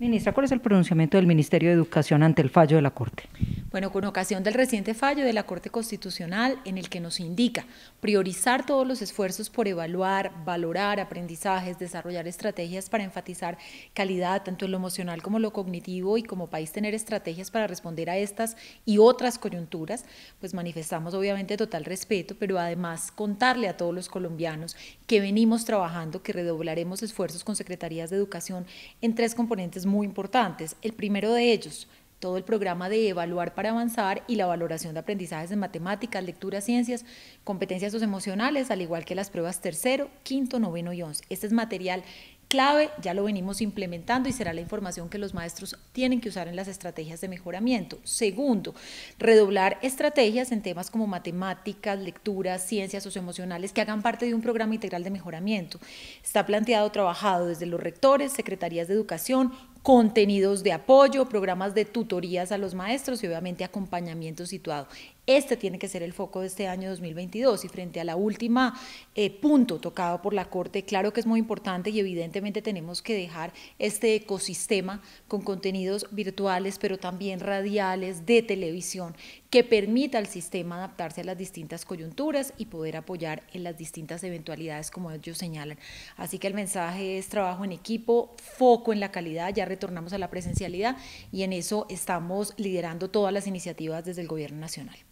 Ministra, ¿cuál es el pronunciamiento del Ministerio de Educación ante el fallo de la Corte? Bueno, con ocasión del reciente fallo de la Corte Constitucional en el que nos indica priorizar todos los esfuerzos por evaluar, valorar aprendizajes, desarrollar estrategias para enfatizar calidad tanto en lo emocional como en lo cognitivo y como país tener estrategias para responder a estas y otras coyunturas, pues manifestamos obviamente total respeto, pero además contarle a todos los colombianos que venimos trabajando, que redoblaremos esfuerzos con secretarías de educación en tres componentes muy importantes. El primero de ellos, todo el programa de evaluar para avanzar y la valoración de aprendizajes en matemáticas, lectura, ciencias, competencias socioemocionales, al igual que las pruebas tercero, quinto, noveno y once. Este es material clave, ya lo venimos implementando y será la información que los maestros tienen que usar en las estrategias de mejoramiento. Segundo, redoblar estrategias en temas como matemáticas, lecturas, ciencias socioemocionales que hagan parte de un programa integral de mejoramiento. Está planteado, trabajado desde los rectores, secretarías de educación, contenidos de apoyo, programas de tutorías a los maestros y obviamente acompañamiento situado. Este tiene que ser el foco de este año 2022 y frente a la última eh, punto tocado por la Corte, claro que es muy importante y evidentemente tenemos que dejar este ecosistema con contenidos virtuales, pero también radiales, de televisión, que permita al sistema adaptarse a las distintas coyunturas y poder apoyar en las distintas eventualidades como ellos señalan. Así que el mensaje es trabajo en equipo, foco en la calidad, ya retornamos a la presencialidad y en eso estamos liderando todas las iniciativas desde el Gobierno Nacional.